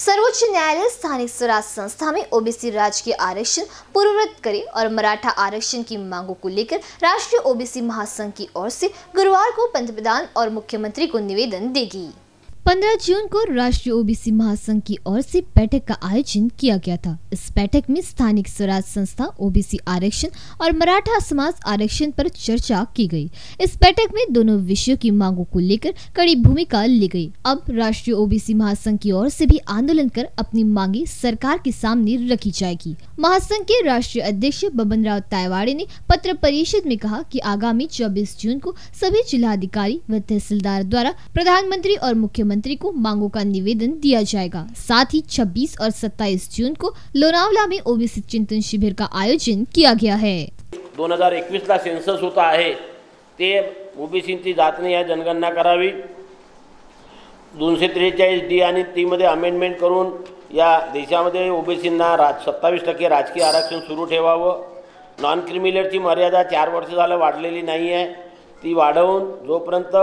सर्वोच्च न्यायालय स्थानिक स्वराज संस्था में ओबीसी राजकीय आरक्षण पूर्ववत करे और मराठा आरक्षण की मांगों को लेकर राष्ट्रीय ओबीसी महासंघ की ओर से गुरुवार को पंतप्रधान और मुख्यमंत्री को निवेदन देगी। 15 जून को राष्ट्रीय ओबीसी महासंघ की ओर से बैठक का आयोजन किया गया था। इस बैठक में स्थानिक स्वराज संस्था, ओबीसी आरक्षण और मराठा समाज आरक्षण पर चर्चा की गई। इस बैठक में दोनों विषयों की मांगों को लेकर कड़ी भूमिका ली गई। अब राष्ट्रीय ओबीसी महासंघ की ओर से भी आंदोलन कर अपनी मांगे सरकार के सामने रखी जाएगी। महासंघ के राष्ट्रीय अध्यक्ष बबन राव तायवाड़े ने पत्र परिषद में कहा की आगामी 24 जून को सभी जिलाधिकारी व तहसीलदार द्वारा प्रधानमंत्री और मुख्यमंत्री को मांगों का निवेदन दिया जाएगा। साथ ही 26 और 27 जून को लोनावला में ओबीसी चिंतन शिविर का आयोजन किया गया है। दोन हज़ार एकवीसला सेन्सस होता आहे ते ओबीसीची जातने या जनगणना करावी। दोनशे त्रेचाळीस डी आणि तीमध्ये अमेंडमेंट करून या राज सत्तावीस टक्के राजकीय आरक्षण सुरू ठेवावं. नॉन क्रिमिलेटची मर्यादा चार वर्ष झालं वाढलेली नाही आहे ती वाढवून जोपर्यंत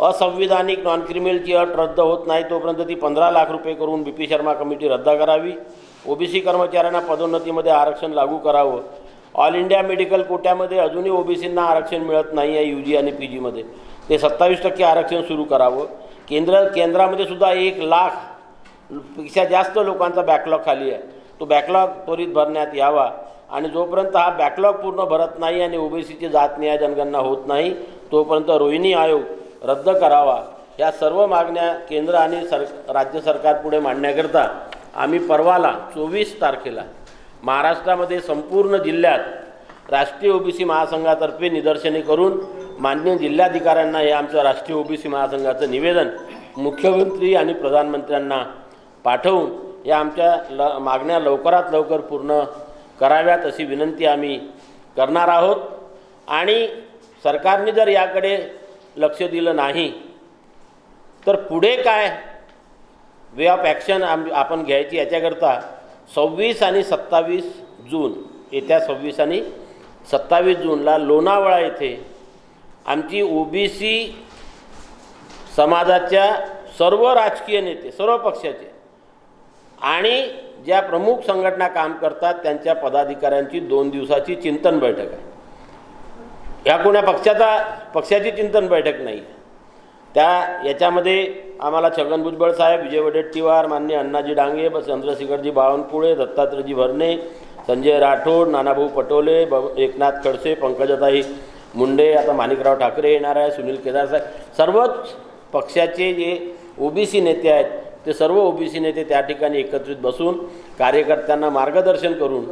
असंविधानिक नॉन क्रिमिनलची अट रद्द होत नाही तोपर्यंत ती पंधरा लाख रुपये करून बी पी शर्मा कमिटी रद्द करावी. ओबीसी कर्मचाऱ्यांना पदोन्नतीमध्ये आरक्षण लागू करावं. ऑल इंडिया मेडिकल कोट्यामध्ये अजूनही ओबीसींना आरक्षण मिळत नाही आहे यू जी आणि पी जीमध्ये ते सत्तावीस टक्के आरक्षण सुरू करावं. केंद्र केंद्रामध्ये सुद्धा एक लाखपेक्षा जास्त लोकांचा बॅकलॉग खाली आहे. तो बॅकलॉग त्वरित भरण्यात यावा. आणि जोपर्यंत हा बॅकलॉग पूर्ण भरत नाही आणि ओबीसीची जात न्याय जनगणना होत नाही तोपर्यंत रोहिणी आयोग रद्द करावा. या सर्व मागण्या केंद्र आणि सर राज्य सरकारपुढे मांडण्याकरता आम्ही परवाला चोवीस तारखेला महाराष्ट्रामध्ये संपूर्ण जिल्ह्यात राष्ट्रीय ओबीसी महासंघातर्फे निदर्शने करून मान्य जिल्हाधिकाऱ्यांना हे आमचं राष्ट्रीय ओबीसी महासंघाचं निवेदन मुख्यमंत्री आणि प्रधानमंत्र्यांना पाठवून या आमच्या ल मागण्या लवकरात लवकर पूर्ण कराव्यात अशी विनंती आम्ही करणार आहोत. आणि सरकारने जर याकडे लक्ष दिलं नाही तर पुढे काय? वे ऑफ ॲक्शन आम आपण घ्यायची याच्याकरता सव्वीस आणि सत्तावीस जून येत्या सव्वीस आणि सत्तावीस जूनला लोणावळा येथे आमची ओ बी सी समाजाच्या सर्व राजकीय नेते सर्व पक्षाचे आणि ज्या प्रमुख संघटना काम करतात त्यांच्या पदाधिकाऱ्यांची दोन दिवसाची चिंतन बैठक आहे. ह्या कोण्या पक्षाचा पक्षाची चिंतन बैठक नाही. त्या याच्यामध्ये आम्हाला छगन भुजबळ साहेब विजय वडेट्टीवार मान्य अण्णाजी डांगे ब चंद्रशेखरजी बावनकुळे दत्तात्रयजी भरणे संजय राठोड नानाभाऊ पटोले ब एकनाथ खडसे पंकजाताई मुंडे आता माणिकराव ठाकरे येणार आहे सुनील केदार साहेब. सर्वच पक्षाचे जे ओबीसी नेते आहेत ते सर्व ओबीसी नेते त्या ठिकाणी एकत्रित बसून कार्यकर्त्यांना मार्गदर्शन करून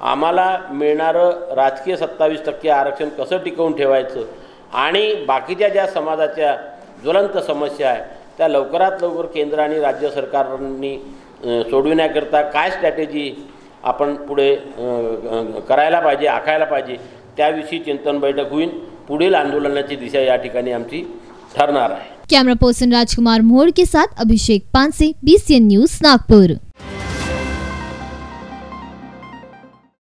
आम्हाला मिळणारं राजकीय सत्तावीस टक्के आरक्षण कसं टिकवून ठेवायचं? आणि बाकीच्या ज्या समाजाच्या ज्वलंत समस्या आहे त्या लवकरात लवकर केंद्र आणि राज्य सरकारांनी सोडविण्याकरता काय स्ट्रॅटेजी आपण पुढे करायला पाहिजे आखायला पाहिजे त्याविषयी चिंतन बैठक होईल. पुढील आंदोलनाची दिशा या ठिकाणी आमची ठरणार आहे. कॅमेरा पर्सन राजकुमार मोहोळ के साथ अभिषेक पानसे बी न्यूज नागपूर